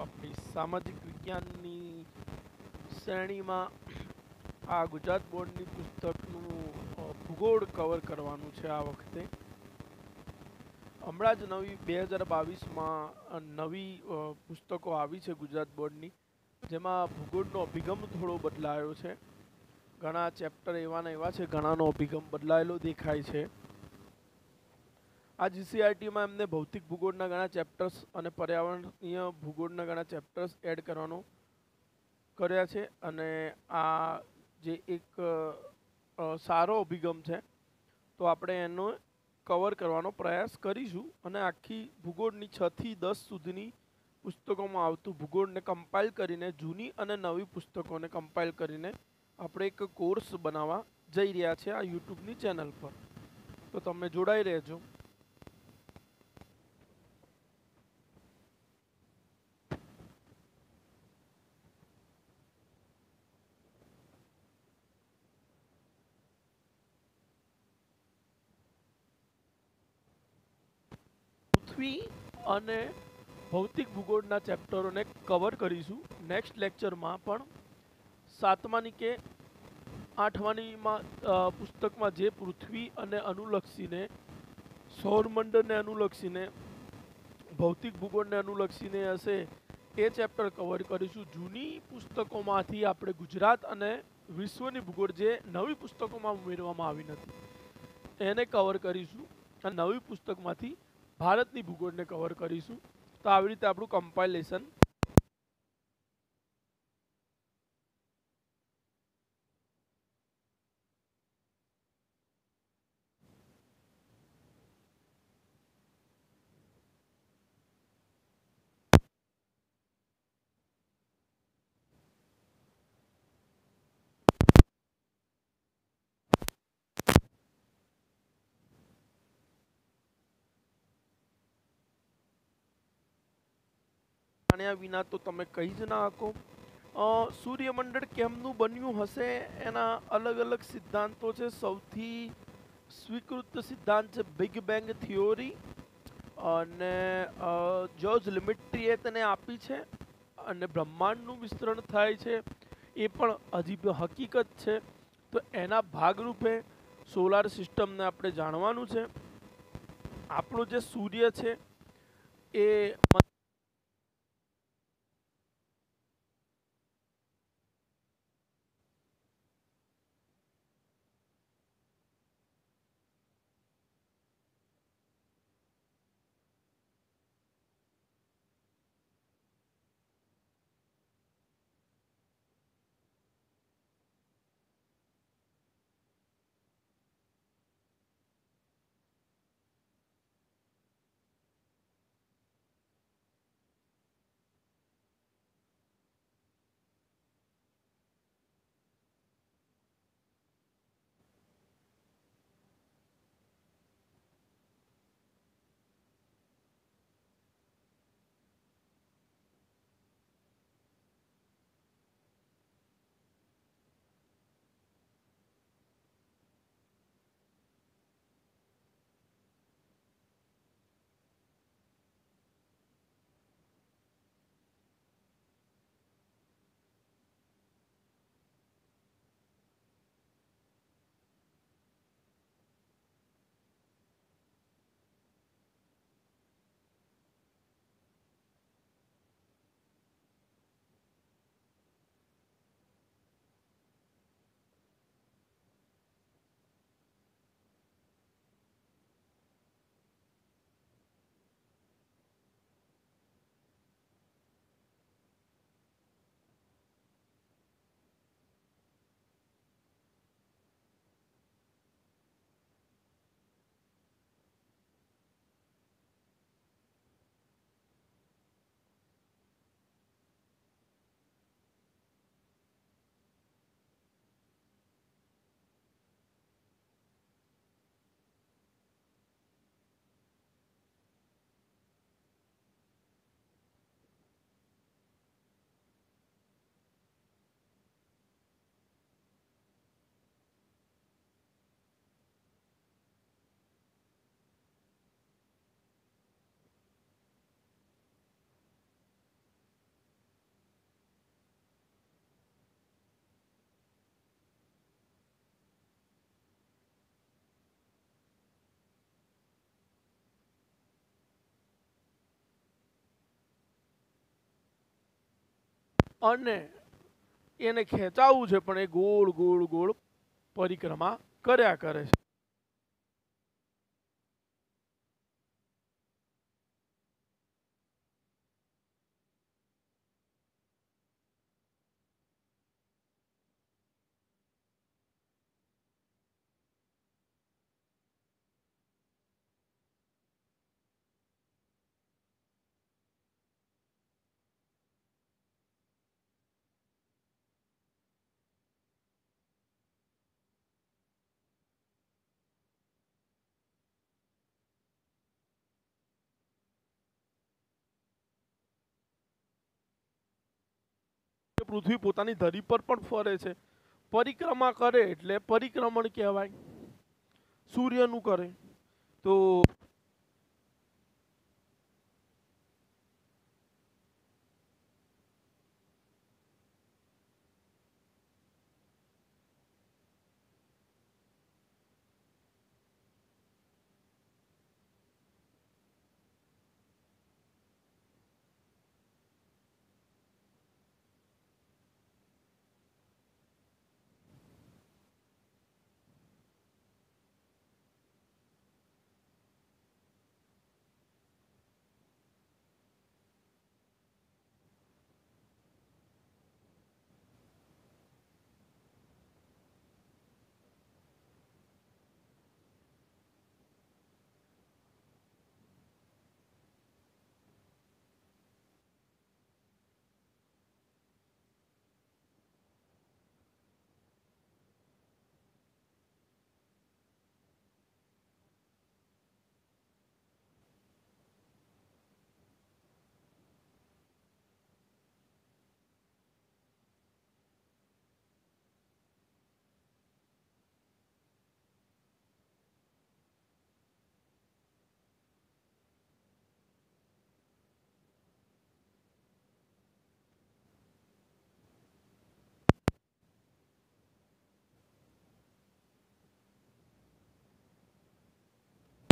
આપણી સામાજિક વિજ્ઞાનની શ્રેણીમાં આ ગુજરાત બોર્ડની પુસ્તકનું ભૂગોળ કવર કરવાનું છે આ વખતે. હમણાં જ નવી, બે હજાર બાવીસમાં નવી પુસ્તકો આવી છે ગુજરાત બોર્ડની. જેમાં ભૂગોળનો અભિગમ થોડો બદલાયો છે. ઘણા ચેપ્ટર એવાના એવા છે, ઘણાનો અભિગમ બદલાયેલો દેખાય છે. આ જીસીઆરટીમાં એમને ભૌતિક ભૂગોળના ઘણા ચેપ્ટર્સ અને પર્યાવરણીય ભૂગોળના ઘણા ચેપ્ટર્સ એડ કરવાનો કર્યા છે અને આ જે એક સારો અભિગમ છે, તો આપણે એનો કવર કરવાનો પ્રયાસ કરીશું અને આખી ભૂગોળની છથી દસ સુધીની પુસ્તકોમાં આવતું ભૂગોળને કમ્પાઇલ કરીને, જૂની અને નવી પુસ્તકોને કમ્પાઇલ કરીને આપણે એક કોર્સ બનાવવા જઈ રહ્યા છે આ યુટ્યુબની ચેનલ પર. તો તમે જોડાઈ રહેજો પૃથ્વી અને ભૌતિક ભૂગોળના ચેપ્ટરોને કવર કરીશું. નેક્સ્ટ લેક્ચરમાં પણ સાતમાની કે આઠમાનીમાં પુસ્તકમાં જે પૃથ્વી અને અનુલક્ષીને, સૌરમંડળને અનુલક્ષીને, ભૌતિક ભૂગોળને અનુલક્ષીને હશે એ ચેપ્ટર કવર કરીશું. જૂની પુસ્તકોમાંથી આપણે ગુજરાત અને વિશ્વની ભૂગોળ જે નવી પુસ્તકોમાં ઉમેરવામાં આવી નથી, એને કવર કરીશું. આ નવી પુસ્તકમાંથી ભારતની ભૂગોળને કવર કરીશું. તો આવી રીતે આપણું કમ્પાઇલેશન જાણ્યા વિના તો તમે કહી જ ના શકો. સૂર્યમંડળ કેમનું બન્યું હશે એના અલગ અલગ સિદ્ધાંતો છે. સૌથી સ્વીકૃત સિદ્ધાંત છે બિગ બેંગ થિયોરી અને અ, જોર્જ લિમિટ્રીએ તેને આપી છે અને બ્રહ્માંડનું વિસ્તરણ થાય છે. એ પણ હજી હકીકત છે. તો એના ભાગરૂપે સોલાર સિસ્ટમને આપણે જાણવાનું છે. આપણો જે સૂર્ય છે એ અને એને ખેંચાવવું છે પણ એ ગોળ ગોળ ગોળ પરિક્રમા કર્યા કરે છે. પૃથ્વી પોતાની ધરી પર પણ ફરે છે. પરિક્રમા કરે એટલે પરિક્રમણ કહેવાય. સૂર્યનું કરે. તો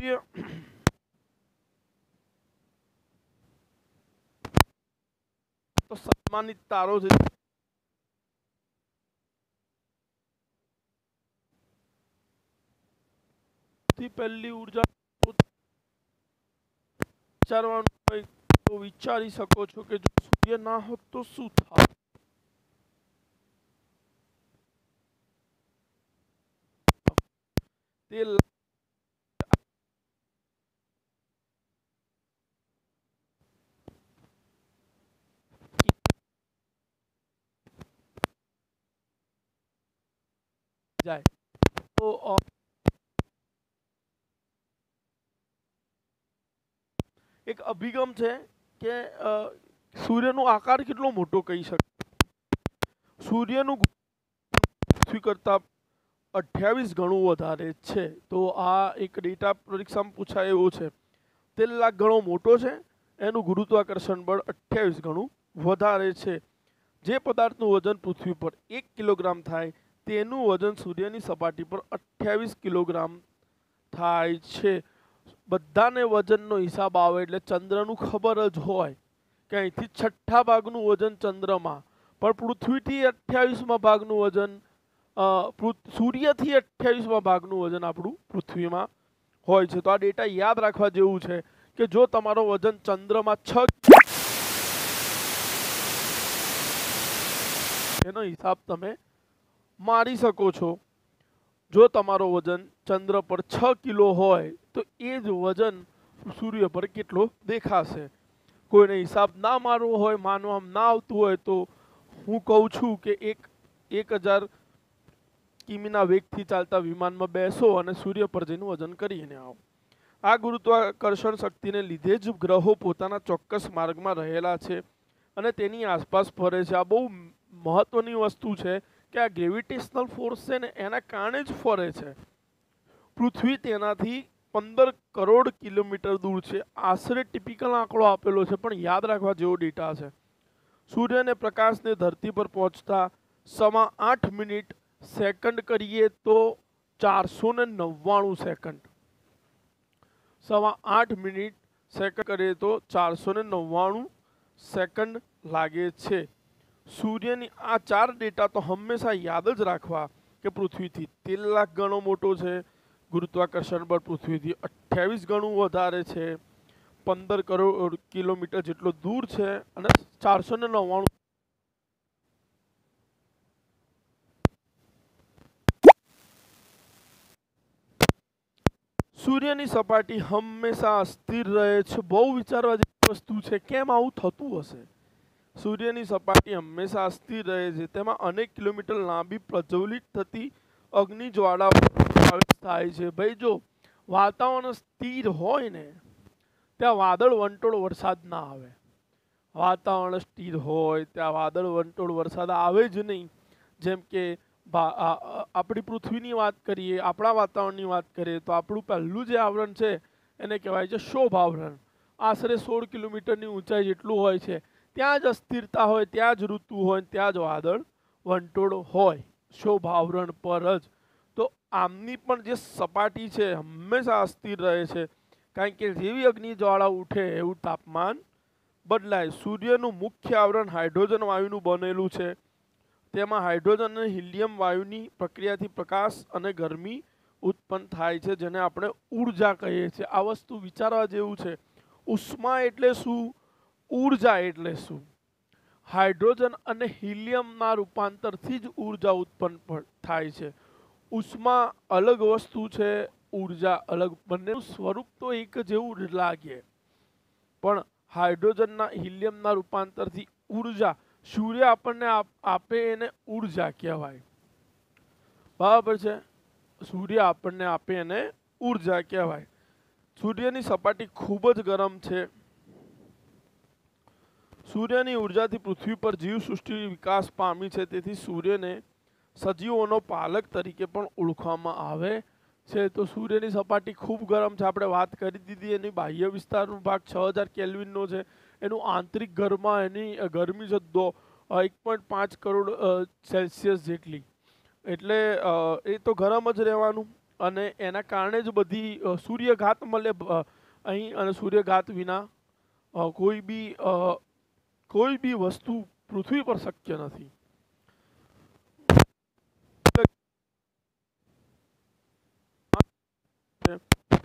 સૂર્ય તો સન્માનિત તારો છે પહેલી ઊર્જા વિચારવાનું હોય તો વિચારી શકો છો કે જો સૂર્ય ના હોત તો શું થાય તે જાય. તો એક અભિગમ છે કે સૂર્યનો આકાર કેટલો મોટો કહી શકે સૂર્યનું પૃથ્વી કરતાં અઠ્યાવીસ ગણું વધારે છે. તો આ એક ડેટા પરીક્ષામાં પૂછાય એવો છે. તેર લાખ ગણો મોટો છે. એનું ગુરુત્વાકર્ષણ બળ અઠ્યાવીસ ગણું વધારે છે. જે પદાર્થનું વજન પૃથ્વી પર એક કિલોગ્રામ થાય તેનું વજન સૂર્યની સપાટી પર અઠ્યાવીસ કિલોગ્રામ થાય છે. બધાને વજનનો હિસાબ આવે એટલે ચંદ્રનું ખબર જ હોય કે અહીંથી છઠ્ઠા ભાગનું વજન ચંદ્રમાં. પણ પૃથ્વીથી અઠ્યાવીસમાં ભાગનું વજન સૂર્યથી અઠ્યાવીસમાં ભાગનું વજન આપણું પૃથ્વીમાં હોય છે. તો આ ડેટા યાદ રાખવા જેવું છે કે જો તમારો વજન ચંદ્રમાં છ એનો હિસાબ તમે મારી શકો છો. જો તમારો વજન ચંદ્ર પર છ કિલો હોય, તો એ જ વજન સૂર્ય પર કેટલો દેખાશે? કોઈને હિસાબ ના મારવો હોય, માનવામાં ના આવતું હોય, તો હું કહું છું કે એક એક હજાર કિમીના વેગથી ચાલતા વિમાનમાં બેસો અને સૂર્ય પર જઈને વજન કરીને આવો. આ ગુરુત્વાકર્ષણ શક્તિને લીધે જ ગ્રહો પોતાના ચોક્કસ માર્ગમાં રહેલા છે અને તેની આસપાસ ફરે છે. આ બહુ મહત્વની વસ્તુ છે કે આ ગ્રેવિટેશનલ ફોર્સ છે ને એના કારણે જ ફરે છે. પૃથ્વી તેનાથી પંદર કરોડ કિલોમીટર દૂર છે. આશરે ટિપિકલ આંકડો આપેલો છે, પણ યાદ રાખવા જેવો ડેટા છે. સૂર્યને પ્રકાશને ધરતી પર પહોંચતા સમા આઠ મિનિટ સેકન્ડ કરીએ તો ચારસો ને નવ્વાણું સેકન્ડ સવા આઠ મિનિટ સેકન્ડ કરીએ તો ચારસો ને નવ્વાણું સેકન્ડ લાગે છે. સૂર્યની આ ચાર ડેટા તો હંમેશા યાદ જ રાખવા કે પૃથ્વીથી તેર લાખ ગણો મોટો છે. ગુરુત્વાકર્ષણ બળ પૃથ્વીથી અઠ્યાવીસ ગણું વધારે છે. પંદર કરોડ કિલોમીટર જેટલો દૂર છે અને ચારસો ને નવ્વાણું સૂર્યની સપાટી હંમેશા અસ્થિર રહે છે. બહુ વિચારવા જેવી વસ્તુ છે. કેમ આવું થતું હશે? સૂર્યની સપાટી હંમેશા અસ્થિર રહે છે. તેમાં અનેક કિલોમીટર લાંબી પ્રજ્વલિત થતી અગ્નિ જ્વાળા થાય છે. ભાઈ, જો વાતાવરણ સ્થિર હોય ને, ત્યાં વાદળ વંટોળ વરસાદ ના આવે. વાતાવરણ સ્થિર હોય, ત્યાં વાદળ વંટોળ વરસાદ આવે જ નહીં. જેમ કે આપણી પૃથ્વીની વાત કરીએ, આપણા વાતાવરણની વાત કરીએ, તો આપણું પહેલું જે આવરણ છે, એને કહેવાય છે શોભ આવરણ આશરે સોળ કિલોમીટરની ઊંચાઈ જેટલું હોય છે. ત્યાં જ અસ્થિરતા હોય, ત્યાં જ ઋતુ હોય, ત્યાં જ વાદળ વંટોળ હોય, શોભાવરણ પર જ. તો આમની પણ જે સપાટી છે, હંમેશા અસ્થિર રહે છે. કારણ કે જેવી અગ્નિ જ્વાળા ઉઠે, એવું તાપમાન બદલાય. સૂર્યનું મુખ્ય આવરણ હાઇડ્રોજન વાયુનું બનેલું છે. તેમાં હાઇડ્રોજન અને હિલિયમ વાયુની પ્રક્રિયાથી પ્રકાશ અને ગરમી ઉત્પન્ન થાય છે, જેને આપણે ઊર્જા કહીએ છીએ. આ વસ્તુ વિચારવા જેવું છે. ઉષ્મા એટલે શું? ઊર્જા એટલે શું? હાઇડ્રોજન અને હિલિયમના રૂપાંતરથી જ ઊર્જા ઉત્પન્ન થાય છે. ઉષ્મા અલગ વસ્તુ છે, ઊર્જા અલગ, બંનેનું સ્વરૂપ તો એક જેવું લાગે. પણ હાઇડ્રોજનના હિલિયમના રૂપાંતરથી ઊર્જા, સૂર્ય આપણને આપ- આપે એને ઊર્જા કહેવાય. બરાબર છે? સૂર્ય આપણને આપે એને ઊર્જા કહેવાય. સૂર્યની સપાટી ખૂબ જ ગરમ છે. સૂર્યની ઉર્જાથી પૃથ્વી પર જીવસૃષ્ટિ વિકાસ પામી છે, તેથી સૂર્યને સજીવોનો પાલક તરીકે પણ ઓળખવામાં આવે છે. તો સૂર્યની સપાટી ખૂબ ગરમ છે. આપણે વાત કરી દીધી, એની બાહ્ય વિસ્તારનો ભાગ છ હજાર કેલ્વિનનો છે. એનું આંતરિક ઘરમાં એની ગરમી જદ્દો એક પોઈન્ટ પાંચ કરોડ સેલ્સિયસ જેટલી. એટલે એ તો ગરમ જ રહેવાનું અને એના કારણે જ બધી સૂર્યઘાત મળે અહીં અને સૂર્યઘાત વિના કોઈ બી કોઈ બી વસ્તુ પૃથ્વી પર શક્ય નથી.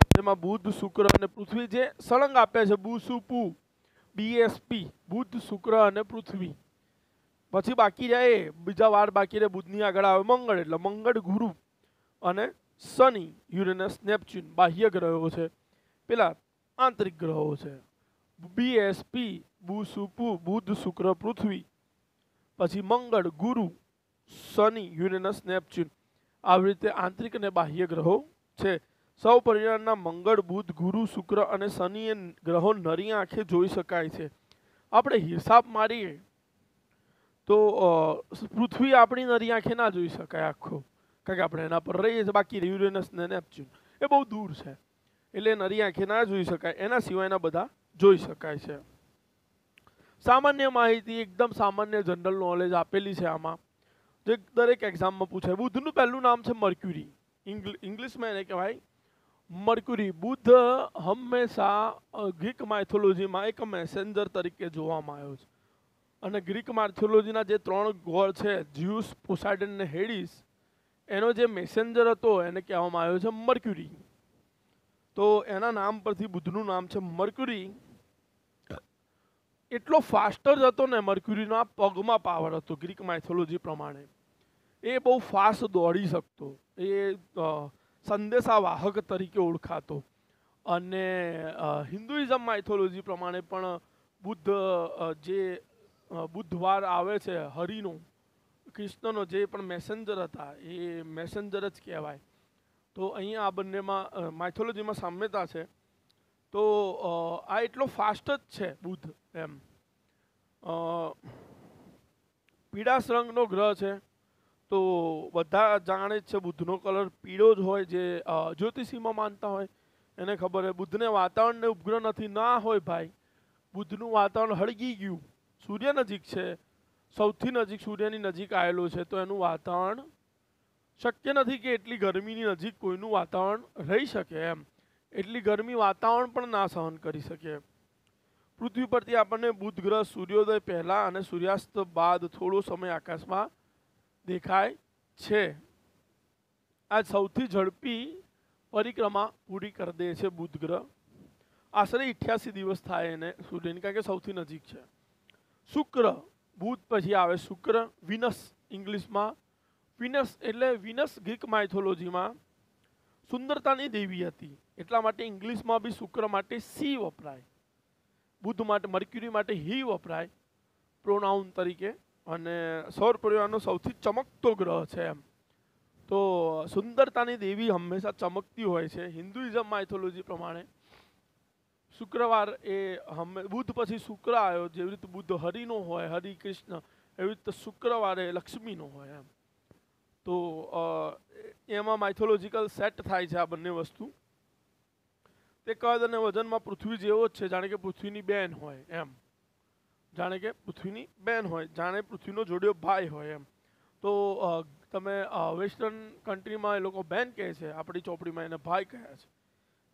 જેમાં બુધ, શુક્ર અને પૃથ્વી જે સળંગ આપે છે, બુ, સુ બીએસપી બુધ, શુક્ર અને પૃથ્વી. પછી બાકી જાય બીજા વાર બાકી રહે, બુધની આગળ આવે મંગળ. એટલે મંગળ ગુરુ અને શનિ, યુરેનસ, નેપચ્યુન, બાહ્ય ગ્રહો છે. પેલા આંતરિક ગ્રહો છે. બીએસપી બુ સુપુ બુધ, શુક્ર, પૃથ્વી. પછી મંગળ, ગુરુ, શનિ, યુરેનસ, નેપચ્યુન. આવી રીતે આંતરિક અને બાહ્ય ગ્રહો છે. સૌ પરિવારના મંગળ, બુધ, ગુરુ, શુક્ર અને શનિ ગ્રહો નરી આંખે જોઈ શકાય છે. આપણે હિસાબ મારીએ તો પૃથ્વી આપણી નરી આંખે ના જોઈ શકાય આખો. કારણ કે આપણે એના પર રહીએ છીએ, બાકી યુરેનસ ને નેપચ્યુન. એ બહુ દૂર છે. એટલે નરી આંખે ના જોઈ શકાય. એના સિવાયના બધા જોઈ શકાય છે. સામાન્ય માહિતી, એકદમ સામાન્ય જનરલ નોલેજ આપેલી છે આમાં. જે દરેક એક્ઝામમાં પૂછાય. બુધનું પહેલું નામ છે મર્ક્યુરી. ઇંગ્લિશમાં એને કહેવાય મર્ક્યુરી. બુધ હંમેશા ગ્રીક માઇથોલોજીમાં એક મેસેન્જર તરીકે જોવામાં આવ્યો છે. અને ગ્રીક માઇથોલોજીના જે ત્રણ ગોળ છે જ્યુસ પોસાઇડન ને હેડિસ એનો જે મેસેન્જર હતો એને કહેવામાં આવ્યો છે મર્ક્યુરી. તો એના નામ પરથી બુધનું નામ છે મર્ક્યુરી. એટલો ફાસ્ટર જ હતો ને મર્ક્યુરીનો આ પગમાં પાવર હતો ગ્રીક માઇથોલોજી પ્રમાણે. એ બહુ ફાસ્ટ દોડી શકતો. એ સંદેશાવાહક તરીકે ઓળખાતો. અને હિન્દુઇઝમ માઇથોલોજી પ્રમાણે પણ બુદ્ધ જે બુધવાર આવે છે, હરિનો, કૃષ્ણનો જે પણ મેસેન્જર હતા, એ મેસેન્જર જ કહેવાય. તો અહીંયા આ બંનેમાં માઇથોલોજીમાં સામ્યતા છે. તો આ એટલો ફાસ્ટ જ છે બુધ એમ. પીળાશ રંગનો ગ્રહ છે. તો બધા જાણે જ છે બુધનો કલર પીળો જ હોય જે જ્યોતિષીમાં માનતા હોય. એને ખબર હોય બુધને વાતાવરણને ઉપગ્રહ નથી. ના હોય ભાઈ. બુધનું વાતાવરણ હળગી ગયું. સૂર્ય નજીક છે. સૌથી નજીક સૂર્યની નજીક આવેલો છે. તો એનું વાતાવરણ શક્ય નથી કે એટલી ગરમીની નજીક કોઈનું વાતાવરણ રહી શકે એમ. એટલી ગરમી વાતાવરણ પણ ના સહન કરી શકે પૃથ્વી પરથી આપણને બુધ ગ્રહ સૂર્યોદય પહેલાં અને સૂર્યાસ્ત બાદ થોડો સમય આકાશમાં દેખાય છે. આ સૌથી ઝડપી પરિક્રમા પૂરી કરી દે છે બુધ ગ્રહ આશરે અઠ્યાસી દિવસ થાય એને સૂર્યની, કારણ કે સૌથી નજીક છે. શુક્ર, બુધ પછી આવે શુક્ર, વિનસ ઇંગ્લિશમાં. વિનસ એટલે વિનસ ગ્રીક માઇથોલોજીમાં સુંદરતાની દેવી હતી. એટલા માટે ઇંગ્લિશમાં બી શુક્ર માટે સી વપરાય. બુધ માટે, મર્ક્યુરી માટે હી વપરાય. પ્રોનાઉન તરીકે. અને સૌર પરિવારનો સૌથી ચમકતો ગ્રહ છે એમ. તો સુંદરતાની દેવી હંમેશા ચમકતી હોય છે. હિન્દુઇઝમ માઇથોલોજી પ્રમાણે શુક્રવાર એ હમે બુધ પછી શુક્ર આવ્યો જેવી રીતે બુધ હરિનો હોય, હરિ કૃષ્ણ, એવી રીતે શુક્રવારે લક્ષ્મીનો હોય એમ. તો એમાં માઇથોલોજીકલ સેટ થાય છે આ બંને વસ્તુ. તે કદ અને વજનમાં પૃથ્વી જેવો જ છે. જાણે કે પૃથ્વીની બેન હોય એમ. જાણે કે પૃથ્વીની બેન હોય. જાણે પૃથ્વીનો જોડ્યો ભાઈ હોય એમ. તો તમે વેસ્ટર્ન કન્ટ્રીમાં એ લોકો બેન કહે છે. આપણી ચોપડીમાં એને ભાઈ કહે છે.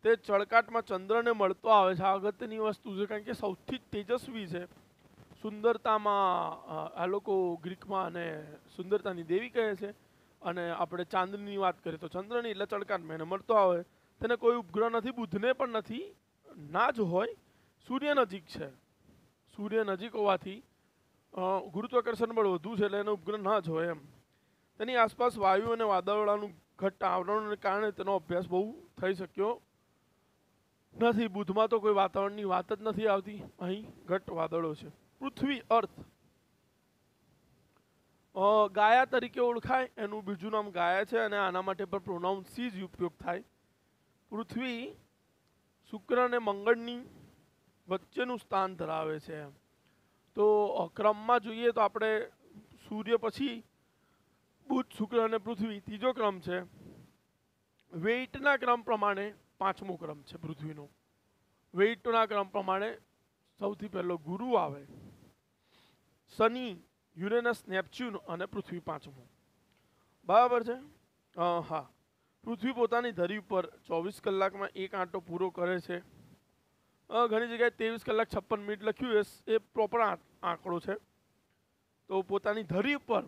તે ચળકાટમાં ચંદ્રને મળતો આવે છે. આ અગત્યની વસ્તુ છે. કારણ કે સૌથી તેજસ્વી છે. સુંદરતામાં આ લોકો ગ્રીકમાં અને સુંદરતાની દેવી કહે છે. અને આપણે ચાંદની વાત કરીએ તો ચંદ્રની એટલે ચળકાટમાં એને મળતો આવે. તેને કોઈ ઉપગ્રહ નથી બુધને પણ નથી, ના જ હોય, સૂર્ય નજીક છે. સૂર્ય નજીક હોવાથી ગુરુત્વાકર્ષણ બળ વધુ છે એટલે એનો ઉપગ્રહ ના જ હોય એમ. તેની આસપાસ વાયુ અને વાદળાનું ઘટ્ટ આવરણને કારણે તેનો અભ્યાસ બહુ થઈ શક્યો નથી. બુધમાં તો કોઈ વાતાવરણની વાત જ નથી આવતી. અહીં ઘટ્ટ વાદળો છે. પૃથ્વી અર્થ. ગાયા તરીકે ઓળખાય. એનું બીજું નામ ગાયા છે અને આના માટે પણ પ્રોનાઉન્સ સી જ ઉપયોગ થાય. પૃથ્વી શુક્ર અને મંગળની વચ્ચેનું સ્થાન ધરાવે છે. તો ક્રમમાં જોઈએ તો આપણે સૂર્ય પછી બુધ, શુક્ર અને પૃથ્વી ત્રીજો ક્રમ છે. વેઇટના ક્રમ પ્રમાણે પાંચમો ક્રમ છે પૃથ્વીનો. વેઇટના ક્રમ પ્રમાણે સૌથી પહેલો ગુરુ આવે. શનિ, યુરેનસ, નેપચ્યુન અને પૃથ્વી પાંચમો. બરાબર છે? હા. પૃથ્વી પોતાની ધરી ઉપર ચોવીસ કલાકમાં એક આંટો પૂરો કરે છે. ઘણી જગ્યાએ ત્રેવીસ કલાક છપ્પન મિનિટ લખ્યું એ એ પ્રોપર આંકડો છે. તો પોતાની ધરી ઉપર,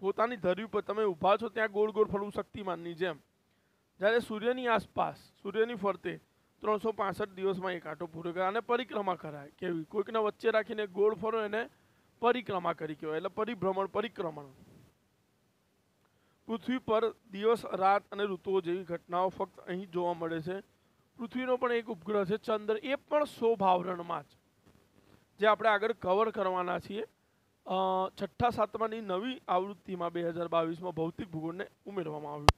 પોતાની ધરી ઉપર તમે ઊભા છો ત્યાં ગોળ ગોળ ફરવું શક્તિમાનની જેમ. જ્યારે સૂર્યની આસપાસ, સૂર્યની ફરતે ત્રણસો પાસઠ દિવસમાં એક આંટો પૂરો કરે અને પરિક્રમા કરાય કેવી? કોઈકને વચ્ચે રાખીને ગોળ ફરો એને પરિક્રમા કરી કહેવાય, એટલે પરિભ્રમણ, પરિક્રમણ. પૃથ્વી પર દિવસ, રાત અને ઋતુઓ જેવી ઘટનાઓ ફક્ત અહીં જોવા મળે છે. પૃથ્વીનો પણ એક ઉપગ્રહ છે ચંદ્ર. એ પણ શોભાવરણમાં જ. જે આપણે આગળ કવર કરવાના છીએ. છઠ્ઠા સાતમાની નવી આવૃત્તિમાં બે હજાર બાવીસમાં ભૌતિક ભૂગોળને ઉમેરવામાં આવ્યું.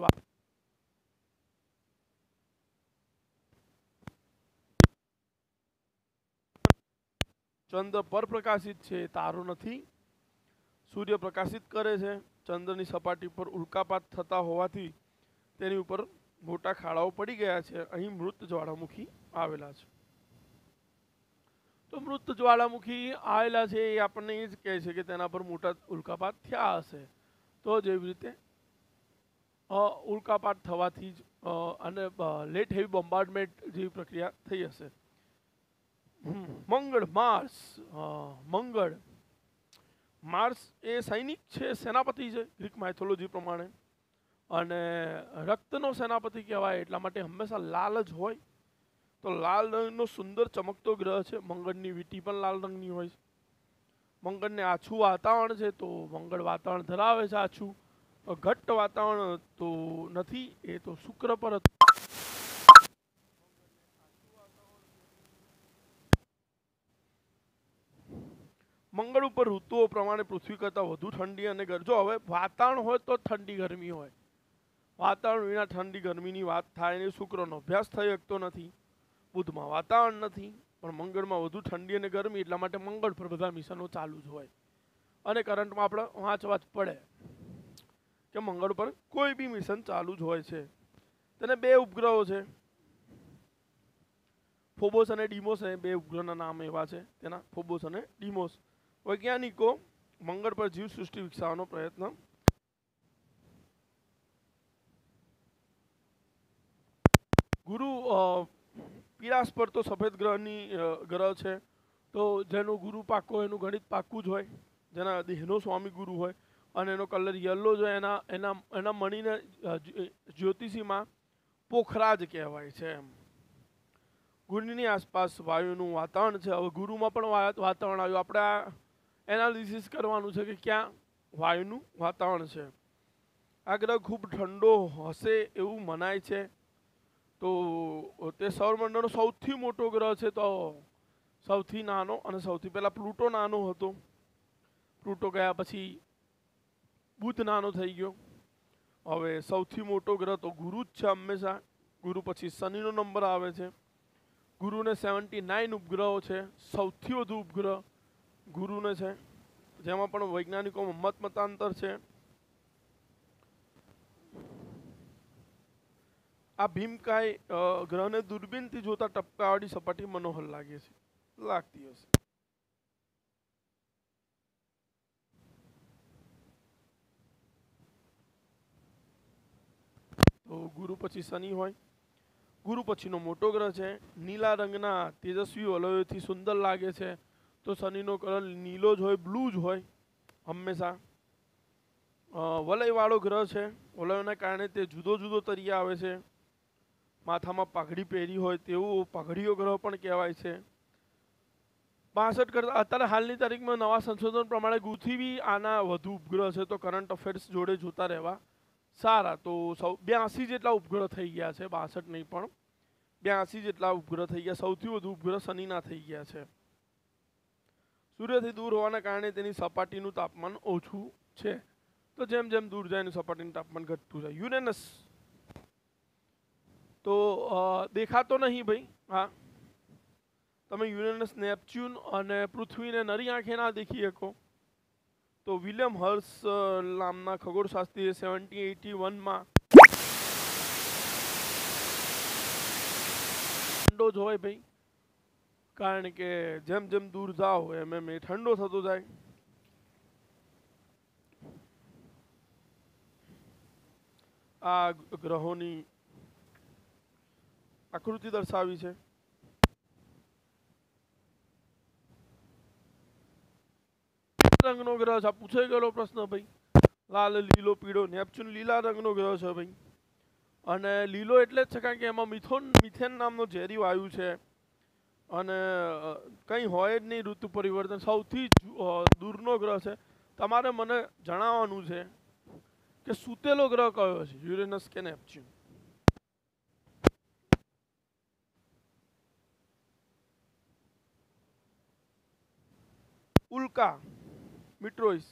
વાત ચંદ્ર પર પ્રકાશિત છે તારો નથી. સૂર્ય પ્રકાશિત કરે છે. ચંદ્રની સપાટી પર ઉલ્કાપાત થતા હોવાથી તેની ઉપર મોટા ખાડાઓ પડી ગયા છે. અહીં મૃત જ્વાળામુખી આવેલા છે. તો મૃત જ્વાળામુખી આવેલા છે એ આપણને એ જ કહે છે કે તેના પર મોટા ઉલ્કાપાત થયા હશે. તો જેવી રીતે ઉલ્કાપાત થવાથી જ અને લેટ હેવી બોમ્બાર્ડમેન્ટ જેવી પ્રક્રિયા થઈ હશે. મંગળ માર્સ મંગળ. માર્સ એ સૈનિક છે સેનાપતિ છે ગ્રીક માઇથોલોજી પ્રમાણે. અને રક્તનો સેનાપતિ કહેવાય એટલા માટે હંમેશા લાલ જ હોય. તો લાલ રંગનો સુંદર ચમકતો ગ્રહ છે મંગળની વીંટી પણ લાલ રંગની હોય છે. મંગળને આછું વાતાવરણ છે તો મંગળ વાતાવરણ ધરાવે છે આછું. ઘટ્ટ વાતાવરણ તો નથી, એ તો શુક્ર પર મંગળ ઉપર ઋતુઓ પ્રમાણે પૃથ્વી કરતાં વધુ ઠંડી અને ગરજો હવે વાતાવરણ હોય તો ઠંડી ગરમી હોય. વાતાવરણ વિના ઠંડી ગરમીની વાત થાય ને શુક્રનો અભ્યાસ થઈ શકતો નથી. બુધમાં વાતાવરણ નથી, પણ મંગળમાં વધુ ઠંડી અને ગરમી એટલા માટે મંગળ પર બધા મિશનો ચાલુ જ હોય. અને કરંટમાં આપણે વાંચવા જ પડે. કે મંગળ પર કોઈ બી મિશન ચાલુ જ હોય છે. તેને બે ઉપગ્રહો છે. ફોબોસ અને ડીમોસ એ બે ઉપગ્રહના નામ એવા છે. તેના ફોબોસ અને ડીમોસ. વૈજ્ઞાનિકો મંગળ પર જીવ સૃષ્ટિ વિકસાવવાનો પ્રયત્ન ગુરુ પીરાસ પર તો સફેદ ગ્રહની ગ્રહ છે. તો જેનું ગુરુ પાકો, એનું ગણિત પાકું જ હોય. જેના દેહનો સ્વામી ગુરુ હોય. અને એનો કલર યલો જો એના એના એના મણીને જ્યોતિષીમાં પોખરાજ કહેવાય છે એમ. ગુરુની આસપાસ વાયુનું વાતાવરણ છે. હવે ગુરુમાં પણ વાતાવરણ આવ્યું. આપણે આ એનાલિસિસ કરવાનું છે કે ક્યાં વાયુનું વાતાવરણ છે. આ ગ્રહ ખૂબ ઠંડો હશે એવું મનાય છે. તો, તે સૌરમંડળનો સૌથી મોટો ગ્રહ છે તો સૌથી નાનો અને સૌથી પહેલાં પ્લુટો નાનો હતો. પ્લુટો ગયા પછી બુધ નાનો થઈ ગયો. હવે સૌથી મોટો ગ્રહ તો ગુરુ જ છે હંમેશા. ગુરુ પછી શનિનો નંબર આવે છે. ગુરુને સેવન્ટી નાઇન ઉપગ્રહો છે. સૌથી વધુ ઉપગ્રહ ગુરુને છે. જેમાં પણ વૈજ્ઞાનિકોમાં મત મતાંતર છે. આ ભીમકાય ગ્રહને દૂરબીનથી જોતા ટપકાવાળી સપાટી મનોહર લાગે છે. લાગતી હશે. તો ગુરુ પછી શનિ હોય. ગુરુ પછીનો મોટો ગ્રહ છે, નીલા રંગના તેજસ્વી વલયોથી સુંદર લાગે છે. તો શનિનો કલર નીલો જ હોય, બ્લુ જ હોય, હંમેશા. વલયવાળો ગ્રહ છે, વલયોના કારણે તે જુદો જુદો તરી આવે છે. માથામાં પાઘડી પહેરી હોય તેવું પાઘડીઓ ગ્રહ પણ કહેવાય છે. બાસઠ કરતા, અત્યારે હાલની તારીખમાં નવા સંશોધન પ્રમાણે ગુથી આના વધુ ઉપગ્રહ છે, તો કરંટ અફેર્સ જોડે જોતા રહેવા. સારા. તો સૌ બ્યાસી જેટલા ઉપગ્રહ થઈ ગયા છે, બાસઠ નહીં પણ. બ્યાસી જેટલા ઉપગ્રહ થઈ ગયા, સૌથી વધુ ઉપગ્રહ શનિના થઈ ગયા છે. સૂર્યથી દૂર હોવાના કારણે તેની સપાટીનું તાપમાન ઓછું છે. તો જેમ જેમ દૂર જાય એનું સપાટીનું તાપમાન ઘટતું જાય. યુરેનસ. તો દેખાતો નહીં ભાઈ. હા. તમે યુરેનસ, નેપચ્યુન અને પૃથ્વીને નરી આંખે ના દેખી શકો. તો વિલિયમ હર્સ નામના ખગોળશાસ્ત્રીએ સેવન્ટી એટી વનમાં ઠંડો જ હોય ભાઈ. કારણ કે જેમ જેમ દૂર જાઓ, એમ એમ એ ઠંડો થતો જાય. આ ગ્રહોની આકૃતિ દર્શાવી છે. રંગનો ગ્રહ છે. આ પૂછાઈ ગયેલો પ્રશ્ન ભાઈ. લાલ, લીલો, પીળો, નેપચ્યુન, લીલા રંગનો ગ્રહ છે ભાઈ. અને લીલો એટલે જ છે કારણ કે એમાં મિથોન, મિથેન નામનો ઝેરી વાયુ છે. અને કંઈ હોય જ નહીં ઋતુ પરિવર્તન. સૌથી દૂરનો ગ્રહ છે. તમારે મને જણાવવાનું છે કે સૂતેલો ગ્રહ કયો છે? યુરેનસ કે નેપચ્યુન? ઉલ્કા. મિટ્રોઇસ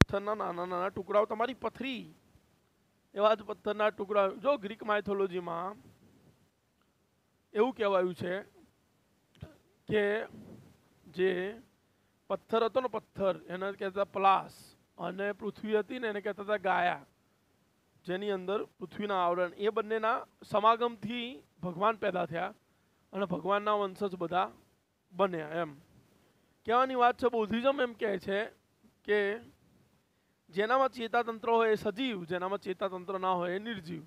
પથ્થરના નાના નાના ટુકડાઓ તમારી પથરી. એવા જ પથ્થરના ટુકડા. જો ગ્રીક માયથોલોજીમાં એવું કહેવાયું છે કે જે પથ્થર હતો ને પથ્થર, એને કહેતા પ્લાસ અને પૃથ્વી હતી ને એને કહેતા હતા ગાયા. જેની અંદર પૃથ્વીના આવરણ, એ બંનેના સમાગમથી ભગવાન પેદા થયા અને ભગવાનના વંશજ બધા બન્યા એમ. કહેવાની વાત છે, બૌદ્ધિઝમ એમ કહે છે કે જેનામાં ચેતાતંત્ર હોય એ સજીવ, જેનામાં ચેતાતંત્ર ના હોય એ નિર્જીવ.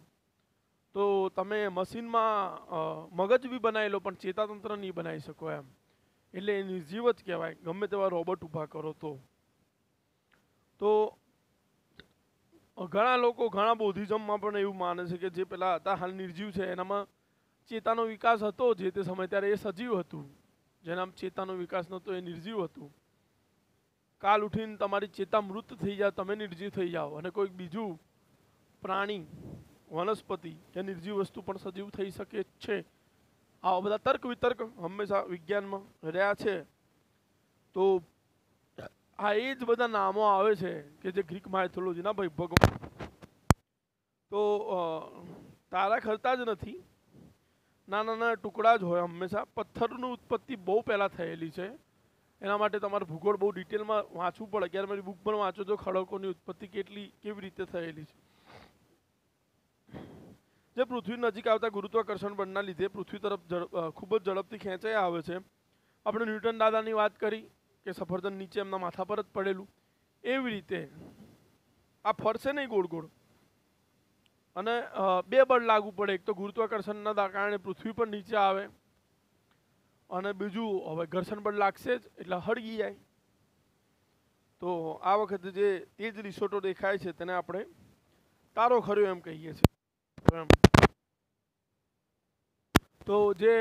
તો તમે મશીનમાં મગજ બી બનાવી લો પણ ચેતાતંત્ર નહીં બનાવી શકો એમ. એટલે એ નિર્જીવ જ કહેવાય, ગમે તેવા રોબોટ ઊભા કરો તો. તો ઘણા લોકો ઘણા બૌદ્ધિઝમમાં પણ એવું માને છે કે જે પેલા હતા, હાલ નિર્જીવ છે, એનામાં ચેતાનો વિકાસ હતો જે તે સમય ત્યારે એ સજીવ હતું. જેનામાં ચેતાનો વિકાસ નહોતો, એ નિર્જીવ હતું. કાલ ઉઠીને તમારી ચેતા મૃત થઈ જાય તમે નિર્જીવ થઈ જાઓ. અને કોઈક બીજું પ્રાણી, વનસ્પતિ કે નિર્જીવ વસ્તુ પણ સજીવ થઈ શકે છે. આવા બધા તર્ક વિતર્ક હંમેશા વિજ્ઞાનમાં રહ્યા છે. તો આ એ જ બધા નામો આવે છે કે જે ગ્રીક માયથોલોજીના ભાઈ ભગવાન. તો તારા ખરતા જ નથી. નાના નાના ટુકડા જ હોય હંમેશા. પથ્થરની ઉત્પત્તિ બહુ પહેલાં થયેલી છે. એના માટે તમારે ભૂગોળ બહુ ડિટેલમાં વાંચવું પડે. અગિયારમાની બુક પણ વાંચો છો, ખડકોની ઉત્પત્તિ કેટલી, કેવી રીતે થયેલી છે. જે પૃથ્વી નજીક આવતા ગુરુત્વાકર્ષણ બળના લીધે પૃથ્વી તરફ ખૂબ જ ઝડપથી ખેંચાઈ આવે છે. આપણે ન્યૂટન દાદાની વાત કરી. કે સફરજન નીચે એમના માથા પર જ પડેલું. એવી રીતે આ ફરશે નહીં ગોળ ગોળ. અને બે બળ લાગુ પડે. એક તો ગુરુત્વાકર્ષણના કારણે પૃથ્વી પર નીચે આવે. અને બીજું, હવે ઘર્ષણ બળ લાગશે જ, એટલે હળગી જાય. તો આ વખતે જે તેજ રિસોર્ટો દેખાય છે, તેને આપણે તારો ખર્યો એમ કહીએ છીએ. તો જે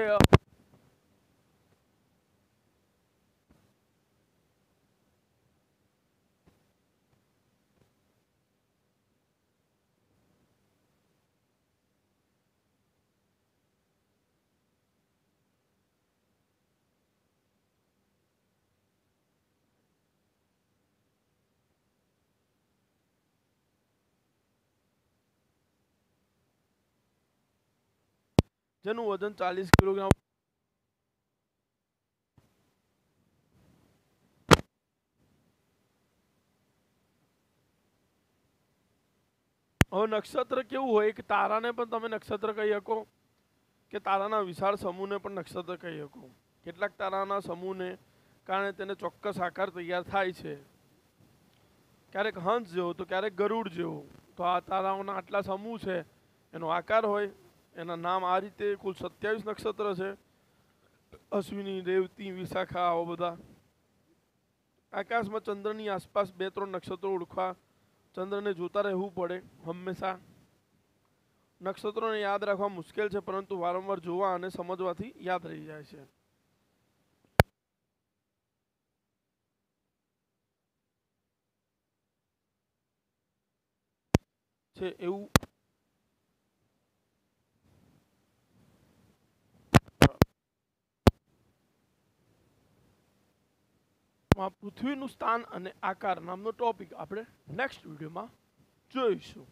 જેનું વજન ચાલીસ કિલોગ્રામ. હવે નક્ષત્ર કેવું હોય? કે તારાને પણ તમે નક્ષત્ર કહી શકો. કે તારાના વિશાળ સમૂહને પણ નક્ષત્ર કહી શકો. કેટલાક તારાના સમૂહને કારણે તેને ચોક્કસ આકાર તૈયાર થાય છે. ક્યારેક હંસ જેવો, તો ક્યારેક ગરુડ જેવો. તો આ તારાઓના આટલા સમૂહ છે. એનો આકાર હોય. એના નામ આ રીતે કુલ સત્યાવીસ નક્ષત્ર છે. અશ્વિની, રેવતી, વિશાખા, આવા બધા. આકાશમાં ચંદ્રની આસપાસ બે ત્રણ નક્ષત્રો ઓળખવા ચંદ્રને જોતા રહેવું પડે હંમેશા. નક્ષત્રોને યાદ રાખવા મુશ્કેલ છે, પરંતુ વારંવાર જોવા અને સમજવાથી યાદ રહી જાય છે. છે એવું માં પૃથ્વીનું સ્થાન અને આકાર નામનો ટોપિક આપણે નેક્સ્ટ વિડીયોમાં જોઈશું.